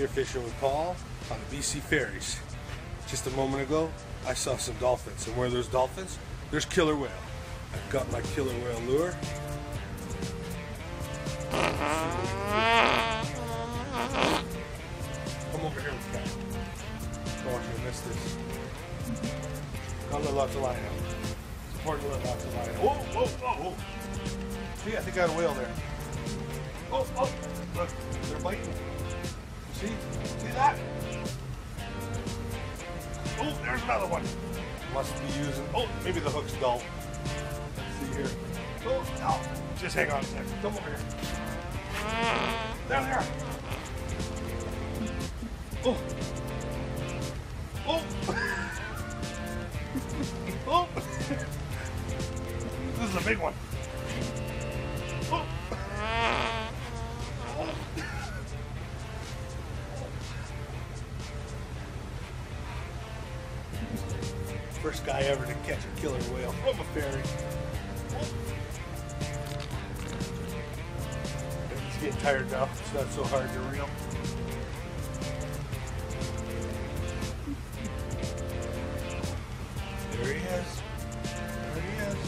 Here fishing with Paul on the BC Ferries. Just a moment ago, I saw some dolphins, and where there's dolphins, there's killer whale. I've got my killer whale lure. Come over here with Cat. Don't want you to miss this. Gotta let of line out. It's important to let lots of line out. Oh, whoa, oh, oh, whoa, whoa, whoa. See, I think I got a whale there. Oh, oh, look, they're biting. Oh, there's another one. Must be using. Oh, maybe the hook's dull. Let's see here. Oh, no. Just hang on a second. Come over here. There they are. Oh. Oh. oh. this is a big one. First guy ever to catch a killer whale from a ferry. He's getting tired now. It's not so hard to reel. There he is. There he is.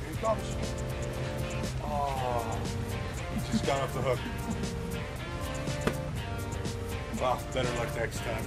Here he comes. Oh, just got off the hook. Well, better luck next time.